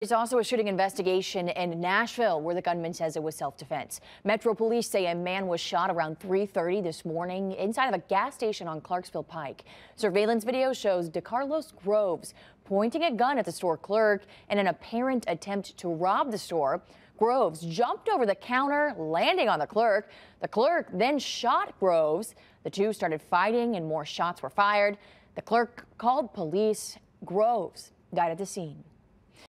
There's also a shooting investigation in Nashville where the gunman says it was self-defense. Metro police say a man was shot around 3.30 this morning inside of a gas station on Clarksville Pike. Surveillance video shows DeCarlos Groves pointing a gun at the store clerk in an apparent attempt to rob the store. Groves jumped over the counter, landing on the clerk. The clerk then shot Groves. The two started fighting and more shots were fired. The clerk called police. Groves died at the scene.